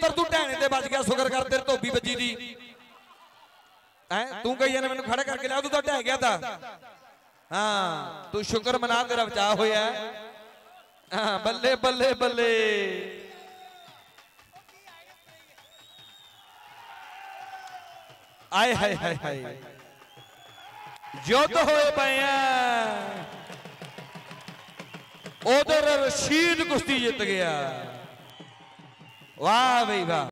ਪੁੱਤਰ ਤੂੰ ਢਹਿਣੇ ਤੇ ਵੱਜ ਗਿਆ, ਸ਼ੁਕਰ ਕਰ ਤੇਰੇ ਧੋਬੀ ਵੱਜੀ ਦੀ। ਐ ਤੂੰ ਕਹੀ ਜਾਂਦਾ ਮੈਨੂੰ ਖੜਾ ਕਰਕੇ ਲਿਆ, ਤੂੰ ਤਾਂ ਢਹਿ ਗਿਆ ਤਾਂ। ਹਾਂ, ਤੂੰ ਸ਼ੁਕਰ ਮਨਾ ਤੇਰਾ ਬਚਾ ਹੋਇਆ। ਹਾਂ, ਬੱਲੇ ਬੱਲੇ ਬੱਲੇ। ਆਏ, ਹਾਏ ਹਾਏ ਹਾਏ। ਯੁੱਧ ਹੋਏ ਪਏ ਆ। ਉਧਰ ਰਸ਼ੀਦ ਕੁਸ਼ਤੀ ਜਿੱਤ ਗਿਆ। Lá viva!